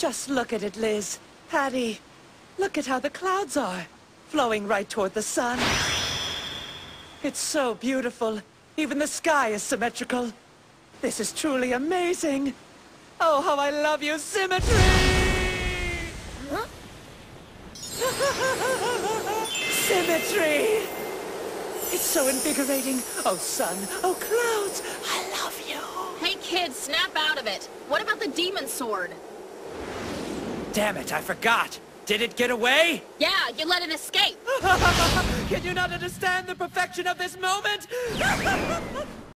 Just look at it, Liz. Patty, look at how the clouds are, flowing right toward the sun. It's so beautiful. Even the sky is symmetrical. This is truly amazing. Oh, how I love you, Symmetry! Symmetry! It's so invigorating. Oh, sun. Oh, clouds. I love you. Hey kids, snap out of it. What about the demon sword? Damn it, I forgot. Did it get away? Yeah, you let it escape. Can you not understand the perfection of this moment?